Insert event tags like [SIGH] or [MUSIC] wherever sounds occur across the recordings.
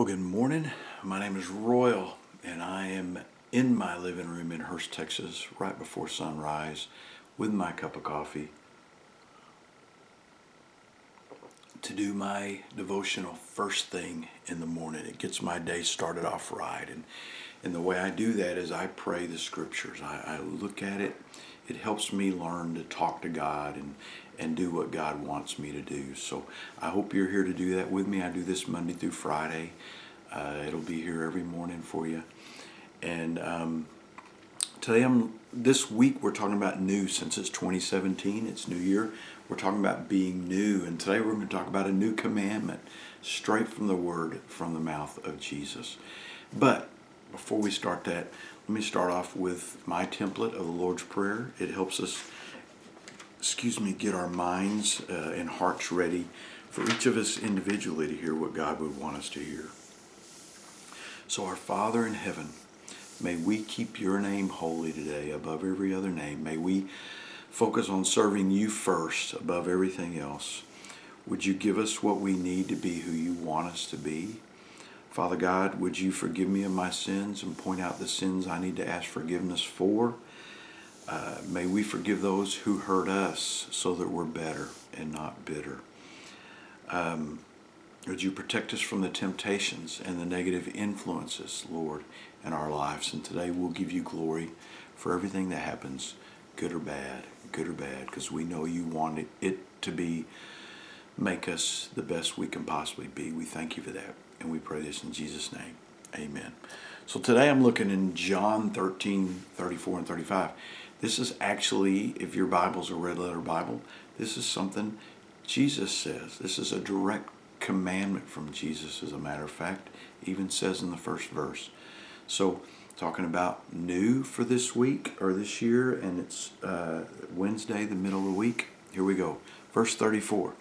Well, good morning. My name is Royal, and I am in my living room in Hurst, Texas, right before sunrise with my cup of coffee to do my devotional first thing in the morning. It gets my day started off right. And, and the way I do that is I pray the scriptures. I, I look at it. It helps me learn to talk to God and, and do what God wants me to do. So I hope you're here to do that with me. I do this Monday through Friday. Uh, it'll be here every morning for you. And um, today I'm this week we're talking about new since it's 2017. It's New Year. We're talking about being new, and today we're going to talk about a new commandment, straight from the Word, from the mouth of Jesus. But before we start that, let me start off with my template of the Lord's Prayer. It helps us, excuse me, get our minds uh, and hearts ready for each of us individually to hear what God would want us to hear. So, our Father in heaven, may we keep your name holy today above every other name. May we focus on serving you first above everything else. Would you give us what we need to be who you want us to be? Father God, would you forgive me of my sins and point out the sins I need to ask forgiveness for? Uh, may we forgive those who hurt us so that we're better and not bitter. Um, would you protect us from the temptations and the negative influences, Lord, in our lives? And today we'll give you glory for everything that happens, good or bad good or bad, because we know you want it to be, make us the best we can possibly be. We thank you for that. And we pray this in Jesus' name. Amen. So today I'm looking in John 13, 34, and 35. This is actually, if your Bible's a red letter Bible, this is something Jesus says. This is a direct commandment from Jesus, as a matter of fact. Even says in the first verse. So talking about new for this week or this year, and it's uh, Wednesday, the middle of the week. Here we go. Verse 34.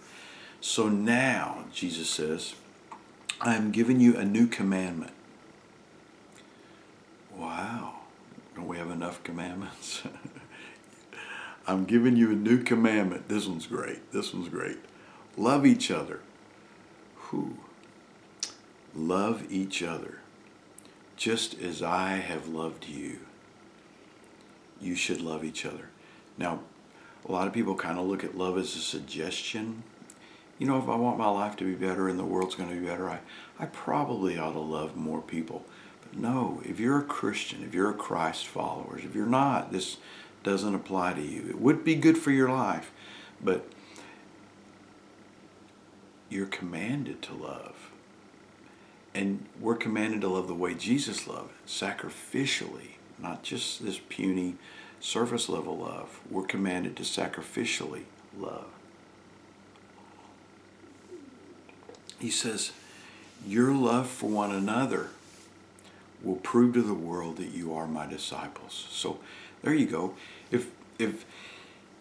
So now, Jesus says, I am giving you a new commandment. Wow. Don't we have enough commandments? [LAUGHS] I'm giving you a new commandment. This one's great. This one's great. Love each other. Who? Love each other just as I have loved you, you should love each other. Now, a lot of people kind of look at love as a suggestion. You know, if I want my life to be better and the world's going to be better, I, I probably ought to love more people. But no, if you're a Christian, if you're a Christ follower, if you're not, this doesn't apply to you. It would be good for your life, but you're commanded to love. And we're commanded to love the way Jesus loved, sacrificially, not just this puny surface level love. We're commanded to sacrificially love. He says, Your love for one another will prove to the world that you are my disciples. So there you go. If if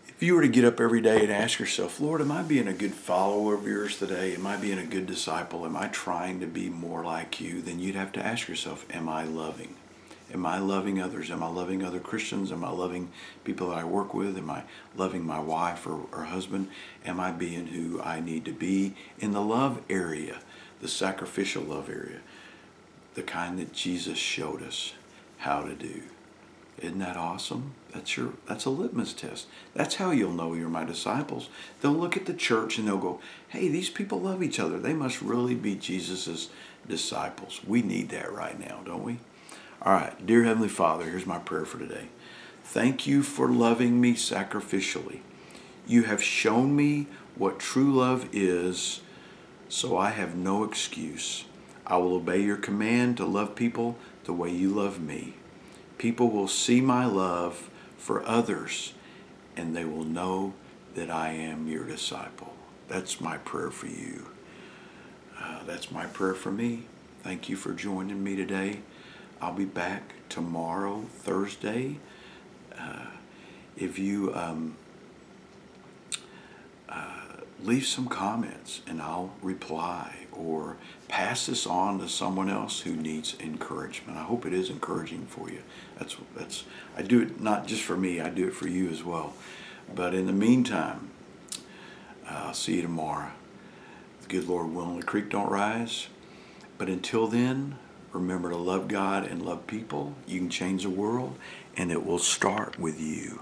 if you were to get up every day and ask yourself, Lord, am I being a good follower of yours today? Am I being a good disciple? Am I trying to be more like you? Then you'd have to ask yourself, am I loving? Am I loving others? Am I loving other Christians? Am I loving people that I work with? Am I loving my wife or, or husband? Am I being who I need to be in the love area, the sacrificial love area, the kind that Jesus showed us how to do? Isn't that awesome? That's your that's a litmus test. That's how you'll know you're my disciples. They'll look at the church and they'll go, "Hey, these people love each other. They must really be Jesus's disciples." We need that right now, don't we? All right, dear heavenly Father, here's my prayer for today. Thank you for loving me sacrificially. You have shown me what true love is, so I have no excuse. I will obey your command to love people the way you love me people will see my love for others and they will know that I am your disciple. That's my prayer for you. Uh, that's my prayer for me. Thank you for joining me today. I'll be back tomorrow, Thursday. Uh, if you um, uh, leave some comments and I'll reply or pass this on to someone else who needs encouragement. I hope it is encouraging for you. That's that's I do it not just for me. I do it for you as well. But in the meantime, I'll see you tomorrow. The good Lord willing, the creek don't rise, But until then, remember to love God and love people. You can change the world, and it will start with you.